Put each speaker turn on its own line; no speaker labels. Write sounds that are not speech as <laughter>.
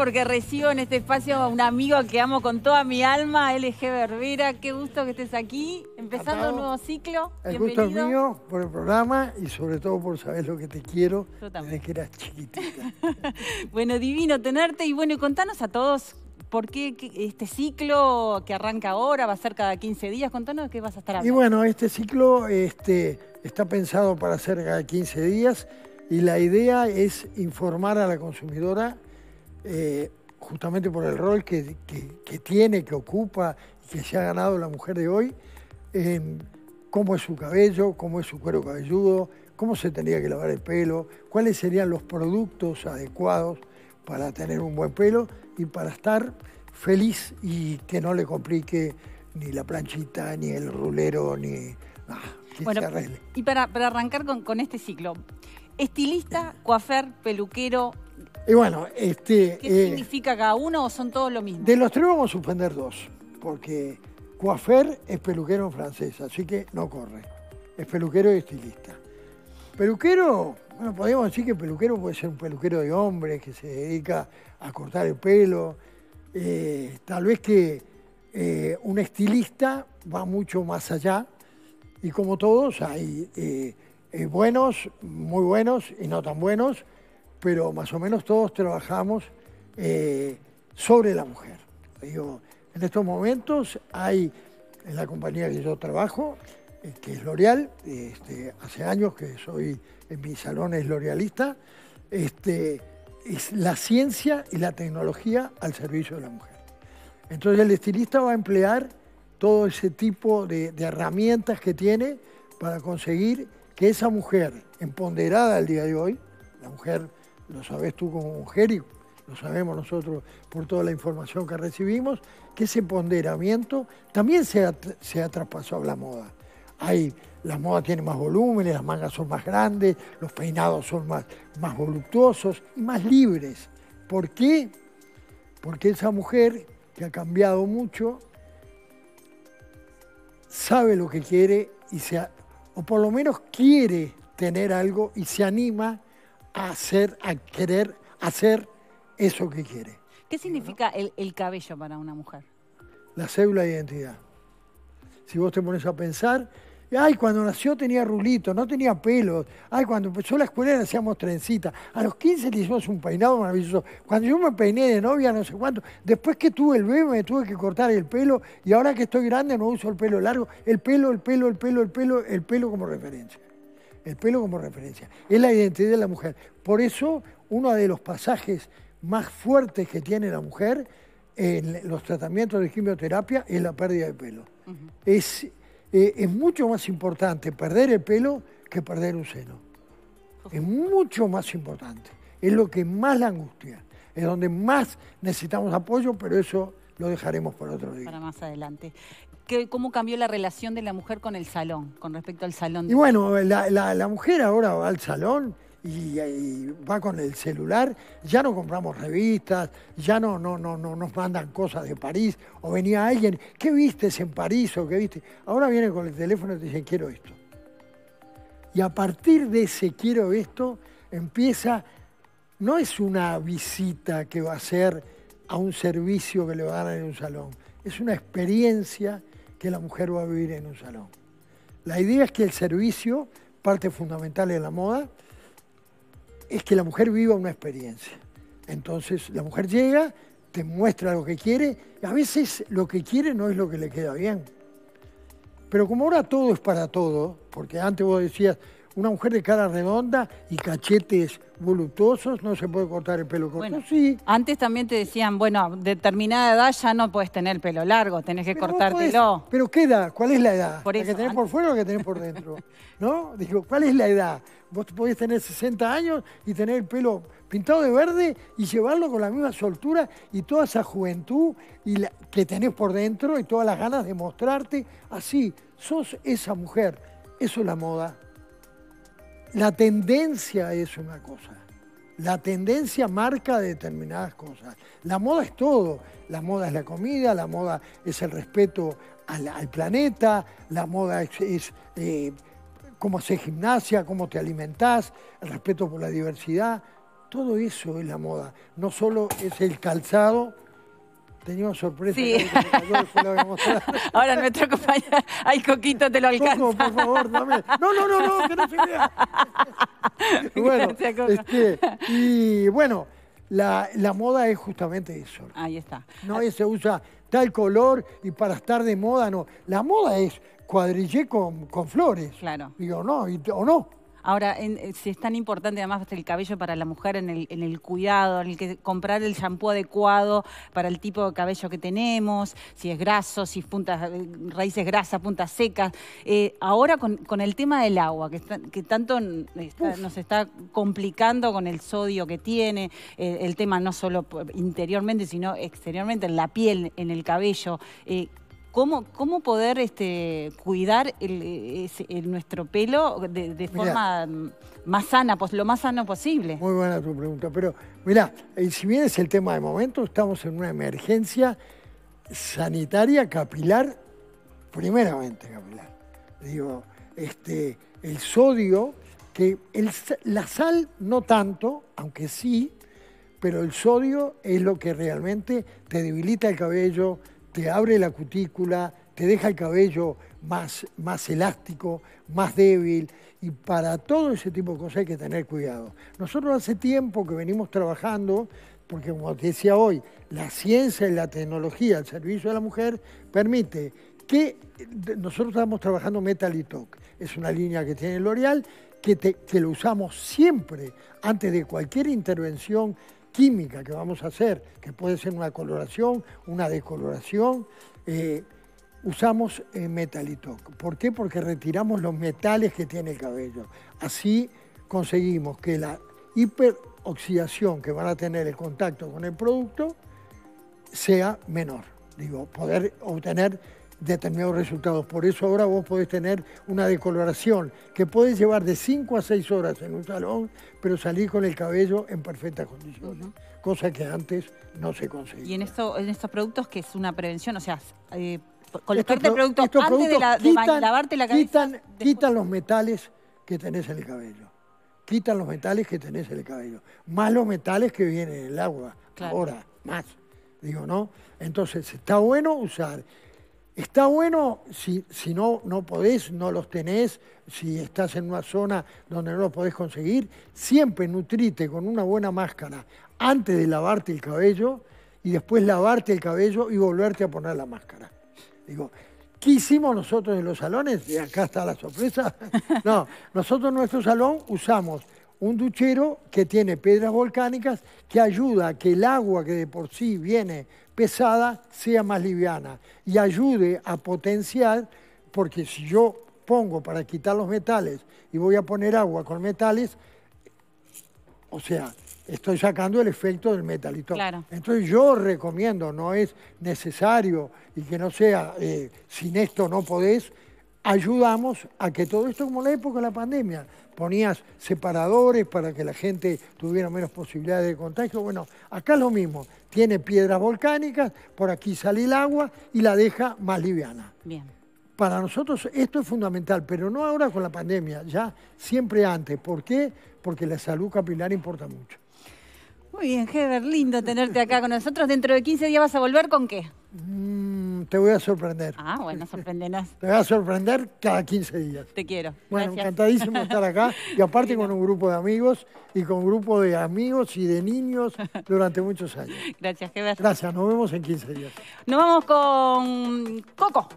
porque recibo en este espacio a un amigo que amo con toda mi alma, LG Berbera. Qué gusto que estés aquí, empezando un nuevo ciclo.
El gusto es mío por el programa y sobre todo por saber lo que te quiero desde que eras chiquitita. <laughs>
bueno, divino tenerte y bueno, contanos a todos ¿Por qué este ciclo que arranca ahora va a ser cada 15 días? Contanos de qué vas a estar hablando.
Y bueno, este ciclo este, está pensado para ser cada 15 días y la idea es informar a la consumidora eh, justamente por el rol que, tiene, que ocupa y que se ha ganado la mujer de hoy, cómo es su cabello, cómo es su cuero cabelludo, cómo se tendría que lavar el pelo, cuáles serían los productos adecuados para tener un buen pelo y para estar feliz y que no le complique ni la planchita, ni el rulero, ni...
que se arregle. Y para, arrancar con, este ciclo, estilista, coafer, peluquero...
Y bueno, este...
¿Qué eh, significa cada uno o son todos lo mismo?
De los tres vamos a suspender dos, porque coafer es peluquero en francés, así que no corre. Es peluquero y estilista. Peluquero bueno, podríamos decir que peluquero puede ser un peluquero de hombres que se dedica a cortar el pelo. Eh, tal vez que eh, un estilista va mucho más allá y como todos hay eh, buenos, muy buenos y no tan buenos, pero más o menos todos trabajamos sobre la mujer. Digo, en estos momentos hay en la compañía que yo trabajo, que es L'Oreal, este, hace años que soy en mi salón es l'orealista, este, es la ciencia y la tecnología al servicio de la mujer. Entonces el estilista va a emplear todo ese tipo de, herramientas que tiene para conseguir que esa mujer empoderada al día de hoy, la mujer, lo sabes tú como y lo sabemos nosotros por toda la información que recibimos, que ese empoderamiento también se ha, se ha traspasado a la moda. Hay las modas tienen más volúmenes, las mangas son más grandes, los peinados son más, más voluptuosos y más libres. ¿Por qué? Porque esa mujer que ha cambiado mucho sabe lo que quiere y se, o por lo menos quiere tener algo y se anima a hacer, a querer hacer eso que quiere.
¿Qué significa el, el cabello para una mujer?
La cédula de identidad. Si vos te pones a pensar, Ay, cuando nació tenía rulito, no tenía pelo. Ay, cuando empezó la escuela le hacíamos trencita. A los 15 le hicimos un peinado maravilloso. Cuando yo me peiné de novia, no sé cuánto. Después que tuve el bebé me tuve que cortar el pelo y ahora que estoy grande no uso el pelo largo. El pelo, el pelo, el pelo, el pelo, el pelo como referencia. El pelo como referencia. Es la identidad de la mujer. Por eso, uno de los pasajes más fuertes que tiene la mujer en los tratamientos de quimioterapia es la pérdida de pelo. Es eh, es mucho más importante perder el pelo que perder un seno. Es mucho más importante. Es lo que más la angustia. Es donde más necesitamos apoyo, pero eso lo dejaremos para otro día.
Para más adelante. ¿Cómo cambió la relación de la mujer con el salón, con respecto al salón?
Y bueno, la mujer ahora va al salón y, va con el celular, ya no compramos revistas, ya no, no, no, no nos mandan cosas de París, o venía alguien, ¿qué vistes en París o qué viste? Ahora viene con el teléfono y te dicen, quiero esto. Y a partir de ese quiero esto, empieza, no es una visita que va a ser a un servicio que le va a dar en un salón, es una experiencia que la mujer va a vivir en un salón. La idea es que el servicio, parte fundamental de la moda, es que la mujer viva una experiencia. Entonces la mujer llega, te muestra lo que quiere, a veces lo que quiere no es lo que le queda bien. Pero como ahora todo es para todo, porque antes vos decías, una mujer de cara redonda y cachetes voluptuosos no se puede cortar el pelo corto. Bueno, sí.
Antes también te decían, bueno, determinada edad ya no puedes tener pelo largo, tenés que cortártelo.
pero ¿qué edad? ¿Cuál es la edad? ¿La que tenés por fuera o la que tenés por dentro? <laughs> ¿No? Digo, ¿cuál es la edad? Vos podés tener 60 años y tener el pelo pintado de verde y llevarlo con la misma soltura y toda esa juventud y que tenés por dentro y todas las ganas de mostrarte así. Sos esa mujer. Eso es la moda. La tendencia es una cosa. La tendencia marca determinadas cosas. La moda es todo. La moda es la comida, la moda es el respeto al, planeta, la moda es, eh, cómo haces gimnasia, cómo te alimentás, el respeto por la diversidad. todo eso es la moda. No solo es el calzado, Teníamos sorpresa.
Sí. <laughs> Ahora nuestro compañero, ay Coquito, te lo alcanza.
Coco, por favor, dame. No, no, no, no, que no se vea. <laughs> bueno, este, y bueno, la, la, moda es justamente eso.
Ahí está.
No es se usa tal color y para estar de moda, no. La moda es cuadrillé con, con flores.
Claro.
Digo, no, o no.
Ahora, eh, si es tan importante además el cabello para la mujer en el, en el cuidado, en el que comprar el shampoo adecuado para el tipo de cabello que tenemos, si es graso, si es puntas, eh, raíces grasas, puntas secas. Eh, ahora con, el tema del agua, que, que tanto nos está complicando con el sodio que tiene, el tema no solo interiormente, sino exteriormente, en la piel, en el cabello. ¿Cómo, cómo poder este, cuidar nuestro pelo de, forma más sana, pues, lo más sano posible?
Muy buena tu pregunta, pero mira, eh, si bien es el tema de momento, estamos en una emergencia sanitaria capilar, primeramente capilar. Digo, este, el sodio, que la sal no tanto, aunque sí, pero el sodio es lo que realmente te debilita el cabello, te abre la cutícula, te deja el cabello más, más elástico, más débil, y para todo ese tipo de cosas hay que tener cuidado. Nosotros hace tiempo que venimos trabajando, porque como te decía hoy, la ciencia y la tecnología al servicio de la mujer permite que nosotros estamos trabajando Metalitoc, es una línea que tiene L'Oreal, que, que lo usamos siempre antes de cualquier intervención química que vamos a hacer, que puede ser una coloración, una decoloración, eh, usamos eh, Metalitoc. ¿Por qué? Porque retiramos los metales que tiene el cabello. Así conseguimos que la hiperoxidación que van a tener el contacto con el producto sea menor. Digo, poder obtener determinados resultados. Por eso ahora vos podés tener una decoloración que puede llevar de 5 a 6 horas en un salón, pero salir con el cabello en perfectas condiciones, cosa que antes no se conseguía.
Y en, esto, en estos productos que es una prevención, o sea, eh, colocarte productos antes de, lavarte la cabeza.
Quitan, quitan los metales que tenés en el cabello. Quitan los metales que tenés en el cabello. Más los metales que vienen en el agua. Ahora, más. Digo, ¿no? Entonces, está bueno usar Está bueno si, si no, no podés, no los tenés, si estás en una zona donde no los podés conseguir, siempre nutrite con una buena máscara antes de lavarte el cabello y después lavarte el cabello y volverte a poner la máscara. Digo, ¿qué hicimos nosotros en los salones? Y acá está la sorpresa. <laughs> No, nosotros en nuestro salón usamos un duchero que tiene piedras volcánicas que ayuda a que el agua que de por sí viene pesada sea más liviana y ayude a potenciar, porque si yo pongo para quitar los metales y voy a poner agua con metales, o sea, estoy sacando el efecto del metalito. Entonces yo recomiendo, no es necesario y que no sea, eh, sin esto no podés, ayudamos a que todo esto, como la época de la pandemia, ponías separadores para que la gente tuviera menos posibilidades de contagio. Bueno, acá es lo mismo, tiene piedras volcánicas, por aquí sale el agua y la deja más liviana.
Bien.
Para nosotros esto es fundamental, pero no ahora con la pandemia, ya siempre antes. ¿Por qué? Porque la salud capilar importa mucho.
Muy bien, Heber, lindo tenerte acá con nosotros. Dentro de 15 días vas a volver con qué?
Mm, te voy a sorprender.
Ah, bueno, sorprendenos. <laughs>
Te voy a sorprender cada 15 días.
Te quiero.
Bueno, encantadísimo estar acá <laughs> y aparte con un grupo de amigos y con un grupo de amigos y de niños durante muchos años. <laughs>
Gracias, Heber.
Gracias, nos vemos en 15 días.
Nos vamos con Coco.